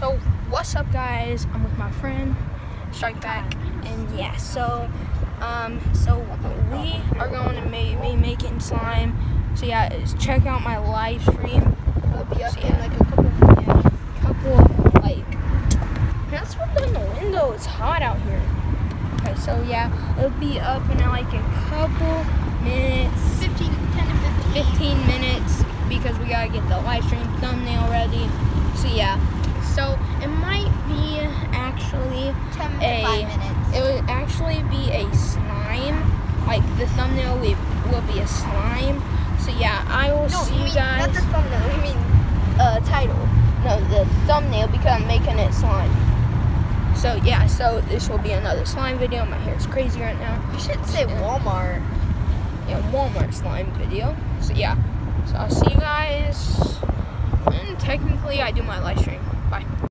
So, what's up, guys? I'm with my friend Strike Back, and yeah, so, um, so we are going to ma- be making slime. So yeah, check out my live stream. It'll be up So, in like a couple Yeah, couple like. Let's open the window. It's hot out here. Okay, so yeah, it'll be up in like a couple minutes. 15, 10 to 15. 15 minutes because we gotta get the live stream thumbnail ready. So yeah, so it might be actually 10 to a 5 minutes. it would actually be a slime. Like the thumbnail will, will be a slime. So yeah, I will no, see you mean, guys. not the thumbnail, you mean uh, title. no, the thumbnail because I'm making it slime. So yeah, so this will be another slime video. My hair is crazy right now. You should say Walmart. Yeah, Walmart slime video. So yeah, so I'll see you guys. And technically, I do my live stream. Bye.